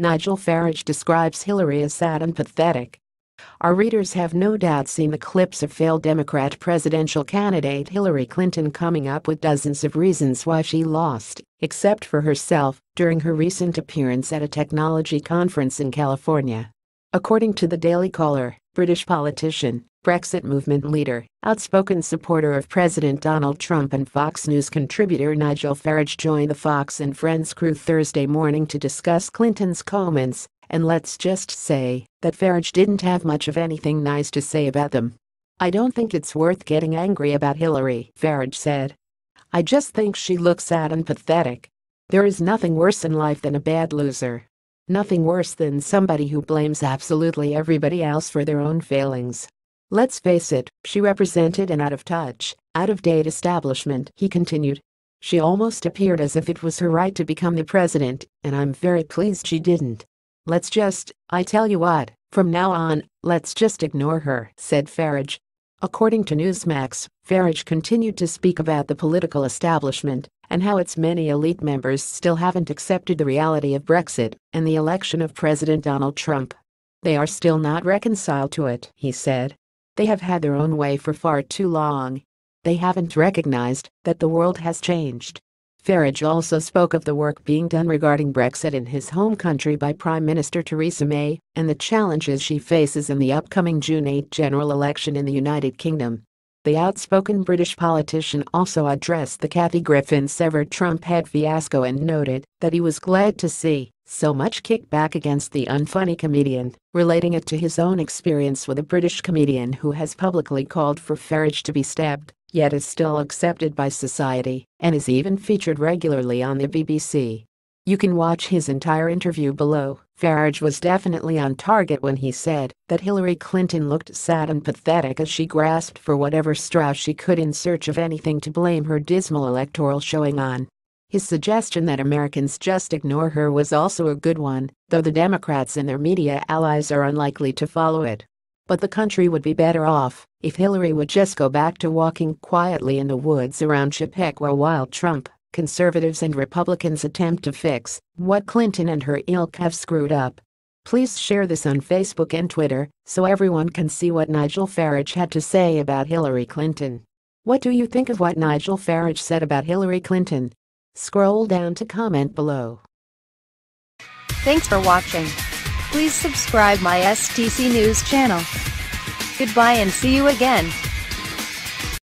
Nigel Farage describes Hillary as sad and pathetic. Our readers have no doubt seen the clips of failed Democrat presidential candidate Hillary Clinton coming up with dozens of reasons why she lost, except for herself, during her recent appearance at a technology conference in California. According to the Daily Caller, British politician, Brexit movement leader, outspoken supporter of President Donald Trump and Fox News contributor Nigel Farage joined the Fox and Friends crew Thursday morning to discuss Clinton's comments and let's just say that Farage didn't have much of anything nice to say about them. I don't think it's worth getting angry about Hillary, Farage said. I just think she looks sad and pathetic. There is nothing worse in life than a bad loser. Nothing worse than somebody who blames absolutely everybody else for their own failings. Let's face it, she represented an out-of-touch, out-of-date establishment, he continued. She almost appeared as if it was her right to become the president, and I'm very pleased she didn't. Let's just, I tell you what, from now on, let's just ignore her, said Farage. According to Newsmax, Farage continued to speak about the political establishment and how its many elite members still haven't accepted the reality of Brexit and the election of President Donald Trump. They are still not reconciled to it, he said. They have had their own way for far too long. They haven't recognized that the world has changed. Farage also spoke of the work being done regarding Brexit in his home country by Prime Minister Theresa May and the challenges she faces in the upcoming June 8 general election in the United Kingdom. The outspoken British politician also addressed the Kathy Griffin severed Trump head fiasco and noted that he was glad to see so much kickback against the unfunny comedian, relating it to his own experience with a British comedian who has publicly called for Farage to be stabbed yet is still accepted by society and is even featured regularly on the BBC. You can watch his entire interview below. Farage was definitely on target when he said that Hillary Clinton looked sad and pathetic as she grasped for whatever straw she could in search of anything to blame her dismal electoral showing on. His suggestion that Americans just ignore her was also a good one, though the Democrats and their media allies are unlikely to follow it. But the country would be better off if Hillary would just go back to walking quietly in the woods around Chappaqua while Trump, conservatives and Republicans attempt to fix what Clinton and her ilk have screwed up. Please share this on Facebook and Twitter so everyone can see what Nigel Farage had to say about Hillary Clinton. What do you think of what Nigel Farage said about Hillary Clinton? Scroll down to comment below. Thanks for watching. Please subscribe my STC News channel. Goodbye and see you again.